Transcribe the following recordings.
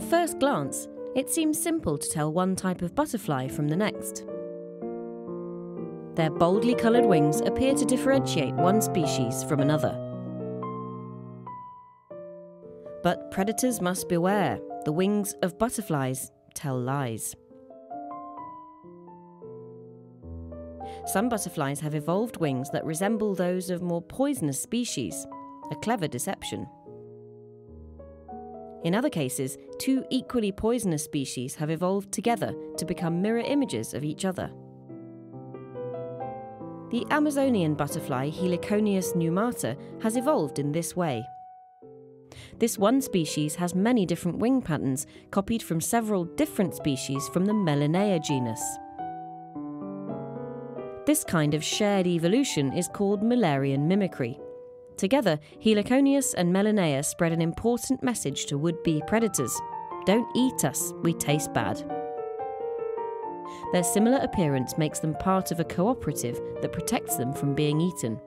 first glance, it seems simple to tell one type of butterfly from the next. Their boldly coloured wings appear to differentiate one species from another. But predators must beware. The wings of butterflies tell lies. Some butterflies have evolved wings that resemble those of more poisonous species, a clever deception. In other cases, two equally poisonous species have evolved together to become mirror images of each other. The Amazonian butterfly Heliconius numata has evolved in this way. This one species has many different wing patterns copied from several different species from the Melinaea genus. This kind of shared evolution is called Müllerian mimicry. Together, Heliconius and Melinaea spread an important message to would be predators Don't eat us, we taste bad. Their similar appearance makes them part of a cooperative that protects them from being eaten.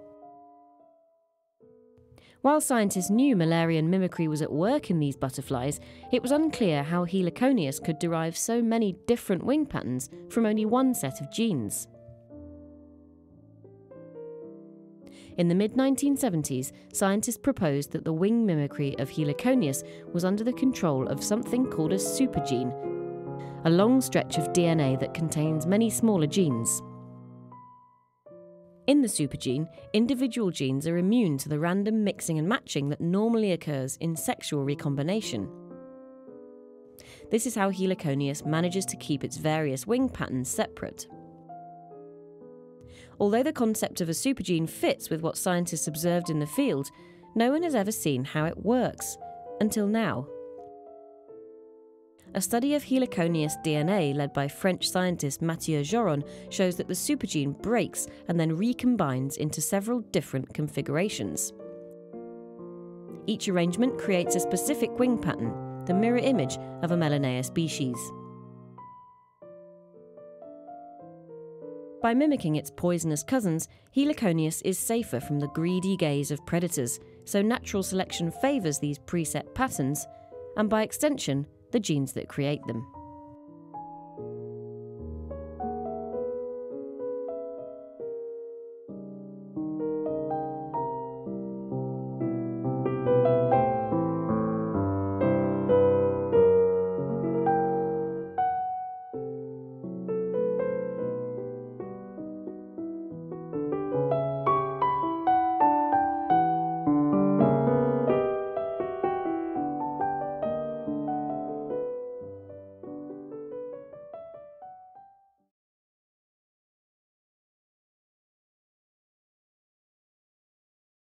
While scientists knew Müllerian mimicry was at work in these butterflies, it was unclear how Heliconius could derive so many different wing patterns from only one set of genes. In the mid 1970s, scientists proposed that the wing mimicry of Heliconius was under the control of something called a supergene, a long stretch of DNA that contains many smaller genes. In the supergene, individual genes are immune to the random mixing and matching that normally occurs in sexual recombination. This is how Heliconius manages to keep its various wing patterns separate. Although the concept of a supergene fits with what scientists observed in the field, no one has ever seen how it works, until now. A study of Heliconius DNA led by French scientist Mathieu Joron shows that the supergene breaks and then recombines into several different configurations. Each arrangement creates a specific wing pattern, the mirror image of a Melinaea species. By mimicking its poisonous cousins, Heliconius is safer from the greedy gaze of predators, so natural selection favours these preset patterns, and by extension, the genes that create them.